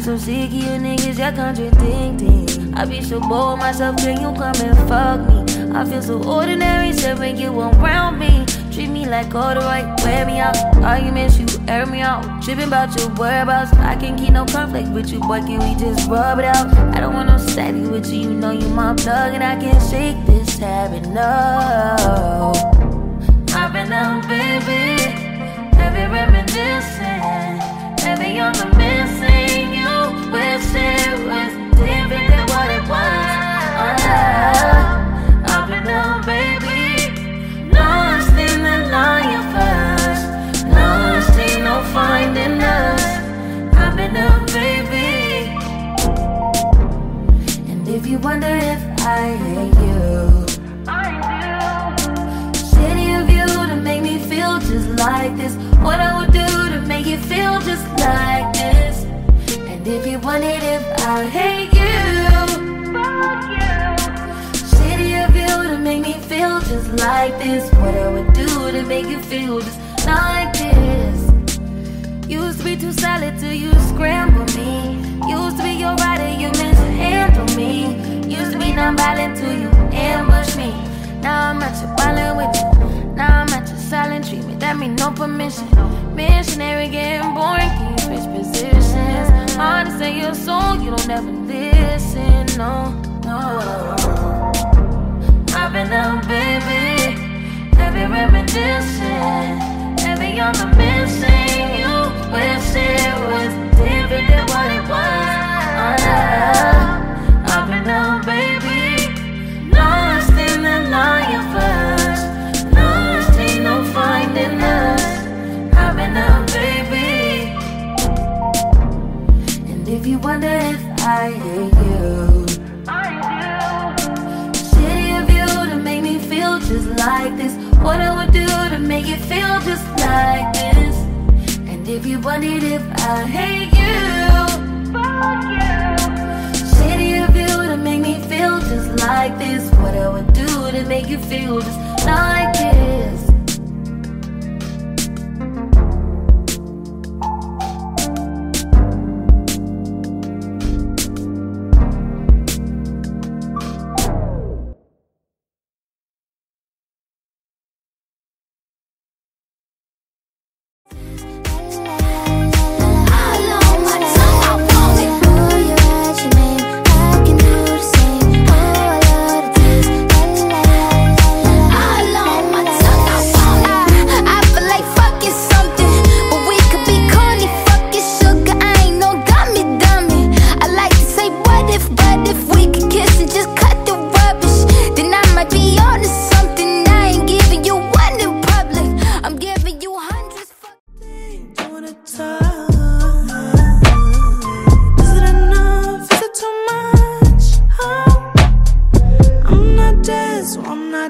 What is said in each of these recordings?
so sick of you niggas, you're contradicting. I be so bored myself, can you come and fuck me? I feel so ordinary, so when you around me. Treat me like all the right, wear me out. Arguments, you air me out. Tripping about your whereabouts. I can't keep no conflict with you, boy. Can we just rub it out? I don't want no savvy with you. You know you my plug, and I can't shake this habit. No. I hate you, shitty of you to make me feel just like this. What I would do to make you feel just like this. And if you if I hate you. Shitty of you to make me feel just like this. What I would do to make you feel just like this. Used to be too solid till you scramble me. That mean no permission. Missionary getting boring, you switch positions? Hard to say your song, you don't ever listen. No. If you wonder if I hate you, I do shitty of you to make me feel just like this. What I would do to make you feel just like this. And if you wondered if I hate you, fuck you. Shitty of you to make me feel just like this. What I would do to make you feel just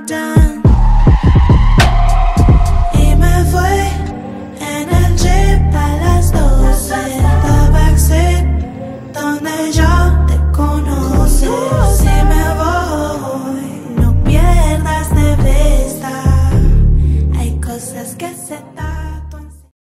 done